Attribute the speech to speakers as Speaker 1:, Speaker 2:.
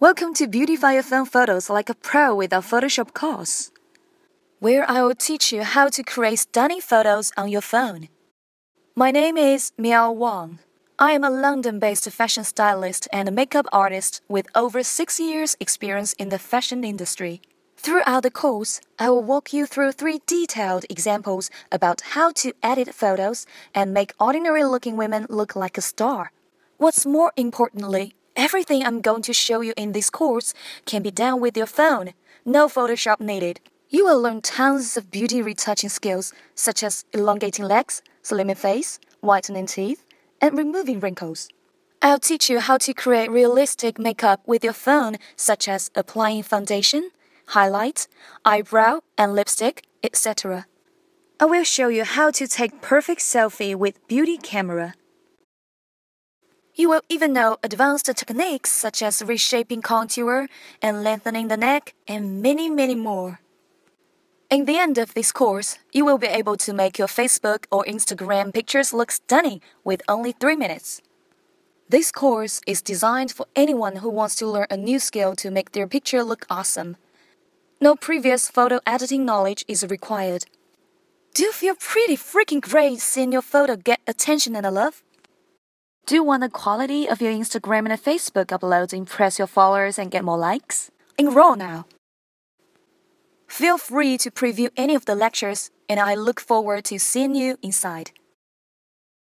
Speaker 1: Welcome to Beautify Your Phone Photos like a pro with our Photoshop course, where I will teach you how to create stunning photos on your phone. My name is Miao Wang. I am a London based fashion stylist and makeup artist with over six years' experience in the fashion industry. Throughout the course, I will walk you through three detailed examples about how to edit photos and make ordinary looking women look like a star. What's more importantly, Everything I'm going to show you in this course can be done with your phone. No Photoshop needed. You will learn tons of beauty retouching skills such as elongating legs, slimming face, whitening teeth, and removing wrinkles. I'll teach you how to create realistic makeup with your phone, such as applying foundation, highlight, eyebrow, and lipstick, etc. I will show you how to take perfect selfie with beauty camera. You will even know advanced techniques such as reshaping contour and lengthening the neck and many, many more. In the end of this course, you will be able to make your Facebook or Instagram pictures look stunning with only 3 minutes. This course is designed for anyone who wants to learn a new skill to make their picture look awesome. No previous photo editing knowledge is required. Do you feel pretty freaking great seeing your photo get attention and love? Do you want the quality of your Instagram and Facebook uploads to impress your followers and get more likes? Enroll now! Feel free to preview any of the lectures, and I look forward to seeing you inside.